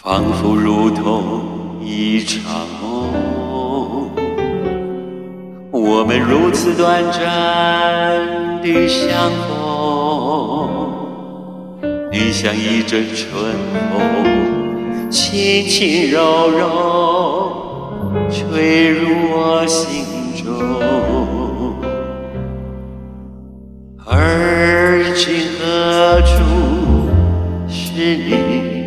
仿佛如同一场梦，我们如此短暂的相逢。你像一阵春风，轻轻柔柔吹入我心中。而今何处是你？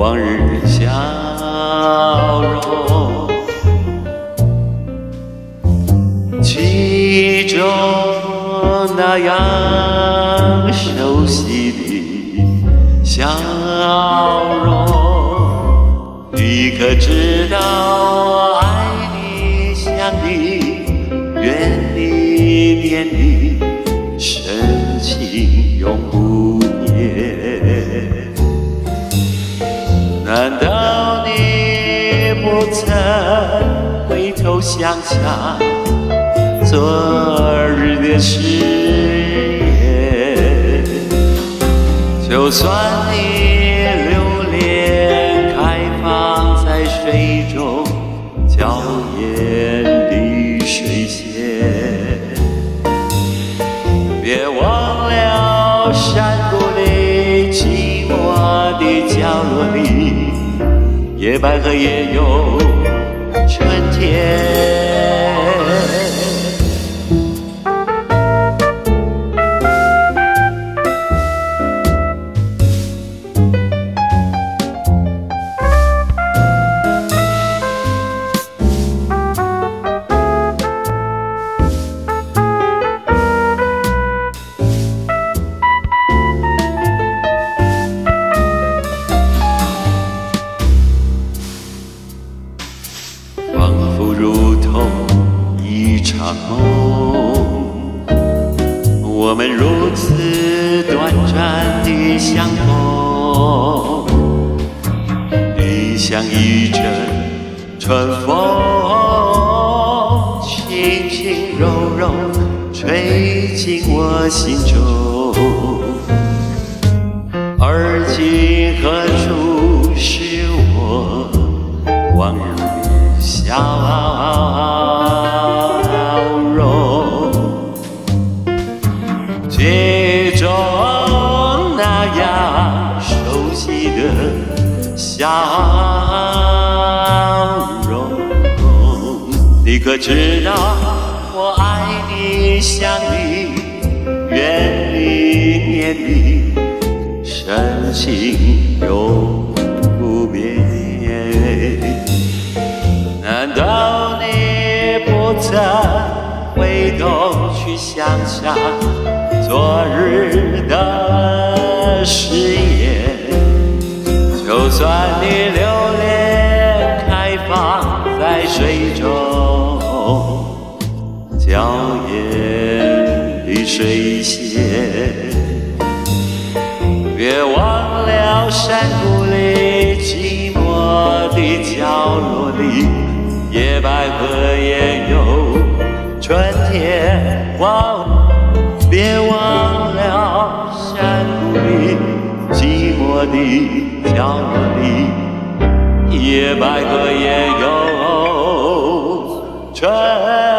往日的笑容，记忆中那样熟悉的笑容，你可知道我爱你、想你、怨你、念你，想想昨日的誓言？就算你留恋开放在水中娇艳的水仙，别忘了山谷里寂寞的角落里。野百合也有春天。如此短暂的相逢。你像一阵春风，轻轻柔柔吹进我心中。而今何处是中那样熟悉的笑容，你可知道我爱你、想你、怨你、念你，深情永不变。难道你不曾回头去想想昨日的誓言？就算你留恋开放在水中娇艳的水仙，别忘了山谷里寂寞的角落里，野百合也有春天。花，别忘了山谷里寂寞的角落里，野百合也有春。